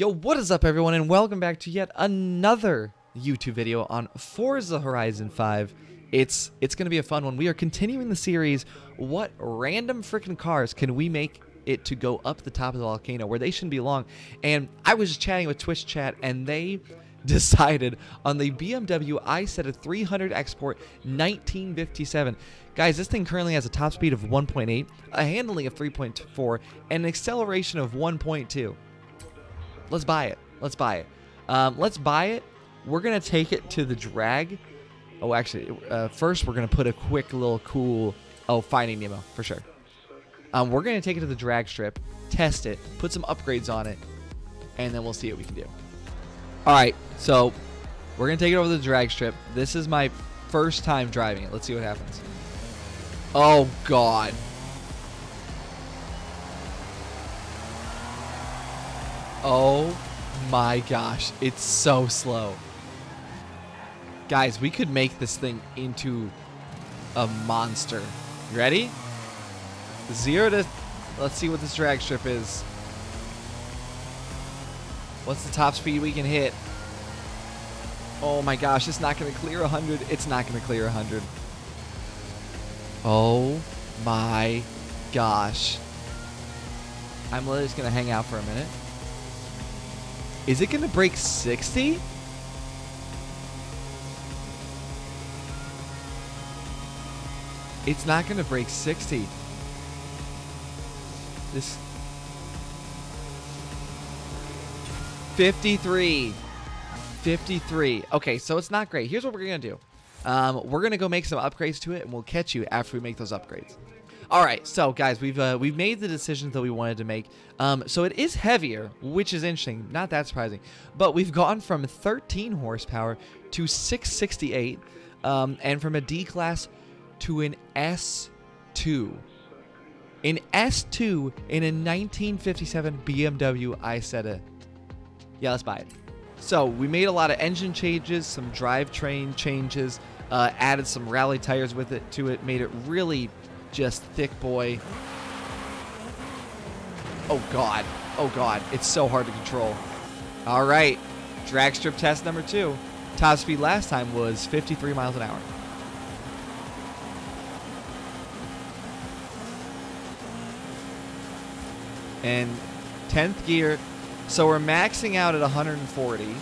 Yo, what is up everyone and welcome back to yet another YouTube video on Forza Horizon 5. It's it's going to be a fun one. We are continuing the series what random freaking cars can we make it to go up the top of the volcano where they shouldn't be long. And I was just chatting with Twitch chat and they decided on the BMW Isetta 300 Export 1957. Guys, this thing currently has a top speed of 1.8, a handling of 3.4, and an acceleration of 1.2. Let's buy it. Let's buy it. Um, let's buy it. We're going to take it to the drag. Oh, actually, uh, first we're going to put a quick little cool... Oh, Finding Nemo, for sure. Um, we're going to take it to the drag strip, test it, put some upgrades on it, and then we'll see what we can do. All right, so we're going to take it over the drag strip. This is my first time driving it. Let's see what happens. Oh, God. Oh my gosh, it's so slow. Guys, we could make this thing into a monster. You ready? Zero to... Let's see what this drag strip is. What's the top speed we can hit? Oh my gosh, it's not going to clear 100. It's not going to clear 100. Oh my gosh. I'm literally just going to hang out for a minute. Is it going to break 60? It's not going to break 60. This 53. 53. Okay, so it's not great. Here's what we're going to do. Um, we're going to go make some upgrades to it, and we'll catch you after we make those upgrades. All right, so guys, we've uh, we've made the decisions that we wanted to make. Um, so it is heavier, which is interesting, not that surprising. But we've gone from 13 horsepower to 668, um, and from a D class to an S2. An S2 in a 1957 BMW Isetta. Yeah, let's buy it. So we made a lot of engine changes, some drivetrain changes, uh, added some rally tires with it to it, made it really just thick boy. Oh god, oh god, it's so hard to control. All right, drag strip test number two. Top speed last time was 53 miles an hour. And 10th gear, so we're maxing out at 140.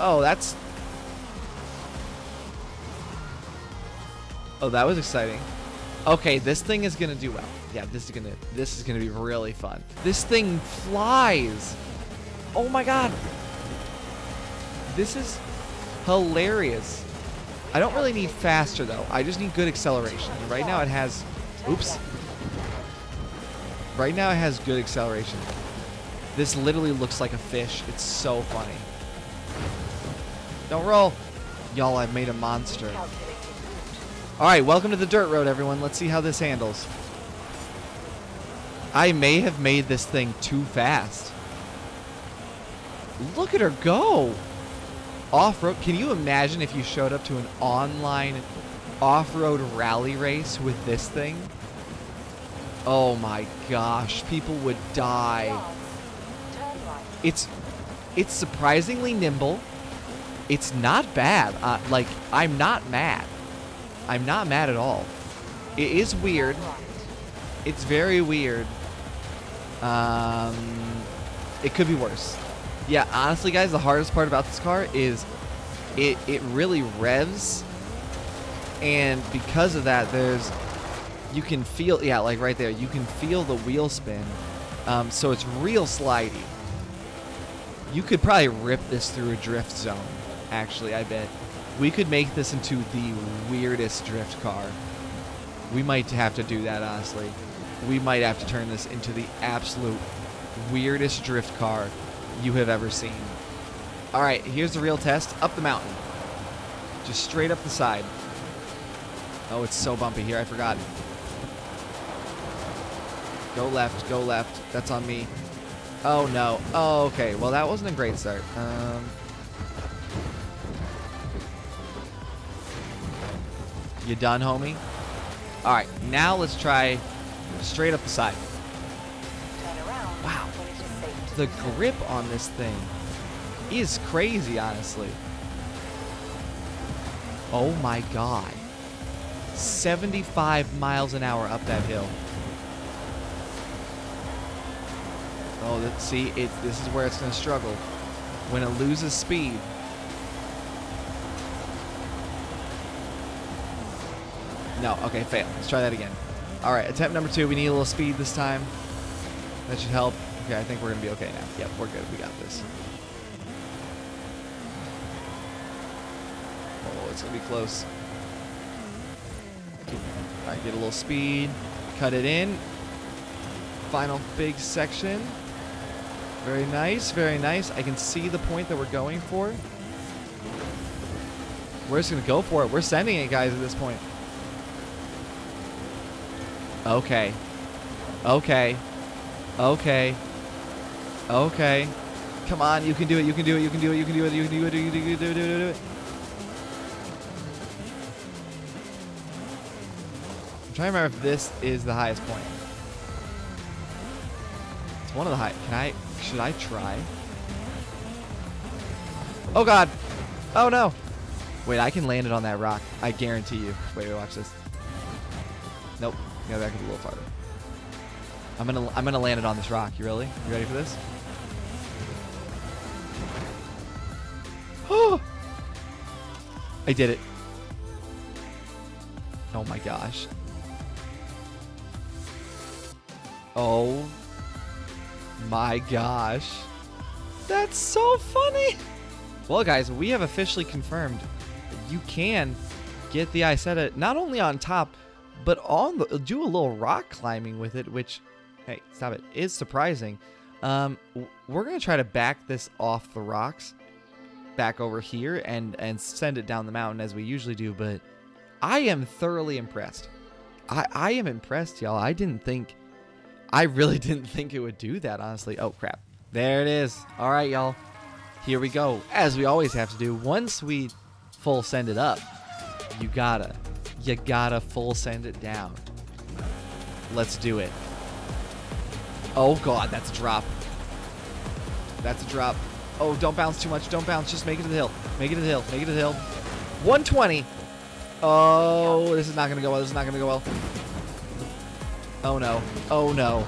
Oh, that's... Oh, that was exciting. Okay, this thing is gonna do well. Yeah, this is gonna this is gonna be really fun. This thing flies. Oh my god. This is hilarious. I don't really need faster though. I just need good acceleration. Right now it has Oops. Right now it has good acceleration. This literally looks like a fish. It's so funny. Don't roll. Y'all, I've made a monster. Alright, welcome to the dirt road, everyone. Let's see how this handles. I may have made this thing too fast. Look at her go! Off-road. Can you imagine if you showed up to an online off-road rally race with this thing? Oh my gosh, people would die. It's it's surprisingly nimble. It's not bad. Uh, like I'm not mad. I'm not mad at all. It is weird. It's very weird. Um, it could be worse. Yeah, honestly, guys, the hardest part about this car is it it really revs, and because of that, there's you can feel, yeah, like right there, you can feel the wheel spin. Um, so it's real slidey. You could probably rip this through a drift zone, actually, I bet. We could make this into the weirdest drift car. We might have to do that, honestly. We might have to turn this into the absolute weirdest drift car you have ever seen. All right, here's the real test. Up the mountain. Just straight up the side. Oh, it's so bumpy here. I forgot. Go left, go left. That's on me. Oh, no. Oh, okay. Well, that wasn't a great start. Um, you done, homie? All right, now let's try Straight up the side. Wow. The grip on this thing is crazy, honestly. Oh my god. 75 miles an hour up that hill. Oh, that, see, it, this is where it's going to struggle. When it loses speed. No, okay, fail. Let's try that again. All right, attempt number two. We need a little speed this time. That should help. Okay, I think we're going to be okay now. Yep, we're good. We got this. Oh, it's going to be close. All right, get a little speed. Cut it in. Final big section. Very nice, very nice. I can see the point that we're going for. We're just going to go for it. We're sending it, guys, at this point. Okay. Okay. Okay. Okay. Come on, you can do it. You can do it. You can do it. You can do it. You can do it. You can do it. You can do it. Do it. I'm trying to remember if this is the highest point. It's one of the high. Can I? Should I try? Oh God! Oh no! Wait, I can land it on that rock. I guarantee you. Wait, wait, watch this. Nope. Go back a little farther. I'm gonna I'm gonna land it on this rock. You really? You ready for this? Oh! I did it. Oh my gosh. Oh my gosh. That's so funny. Well, guys, we have officially confirmed that you can get the Isetta not only on top, but on the do a little rock climbing with it, which, hey, stop it, is surprising. Um, we're gonna try to back this off the rocks, back over here, and and send it down the mountain as we usually do. But I am thoroughly impressed. I I am impressed, y'all. I didn't think, I really didn't think it would do that. Honestly. Oh crap. There it is. All right, y'all. Here we go. As we always have to do. Once we full send it up, you gotta, you gotta full send it down. Let's do it. Oh god, that's a drop. That's a drop. Oh, don't bounce too much. Don't bounce. Just make it to the hill. Make it to the hill. Make it to the hill. 120. Oh, this is not gonna go well. This is not gonna go well. Oh no. Oh no.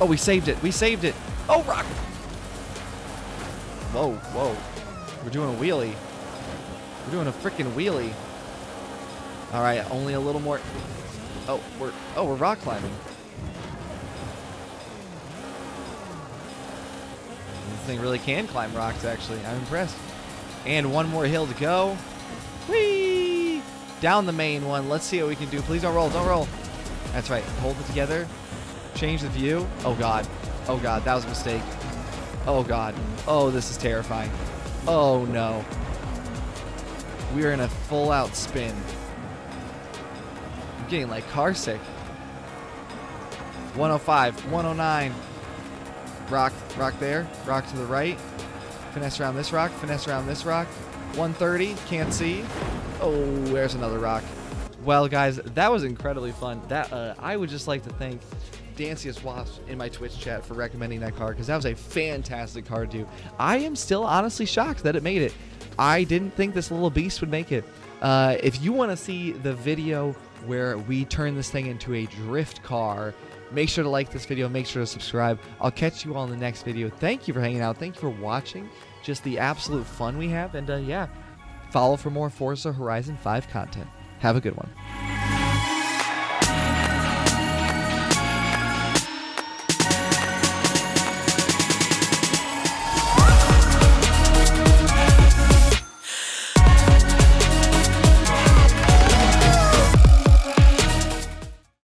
Oh, we saved it. We saved it. Oh, rock. Whoa, whoa. We're doing a wheelie. We're doing a freaking wheelie. All right, only a little more. Oh, we're oh we're rock climbing. This thing really can climb rocks. Actually, I'm impressed. And one more hill to go. Whee! Down the main one. Let's see what we can do. Please don't roll. Don't roll. That's right. Hold it together. Change the view. Oh god. Oh god. That was a mistake. Oh god. Oh, this is terrifying. Oh no. We are in a full out spin. Getting like car sick. 105, 109. Rock, rock there. Rock to the right. Finesse around this rock. Finesse around this rock. 130. Can't see. Oh, there's another rock. Well, guys, that was incredibly fun. That uh, I would just like to thank Danciest Wasp in my Twitch chat for recommending that car because that was a fantastic car to do. I am still honestly shocked that it made it. I didn't think this little beast would make it. Uh, if you want to see the video where we turn this thing into a drift car, make sure to like this video. Make sure to subscribe. I'll catch you all in the next video. Thank you for hanging out. Thank you for watching. Just the absolute fun we have. And uh, yeah, follow for more Forza Horizon 5 content. Have a good one.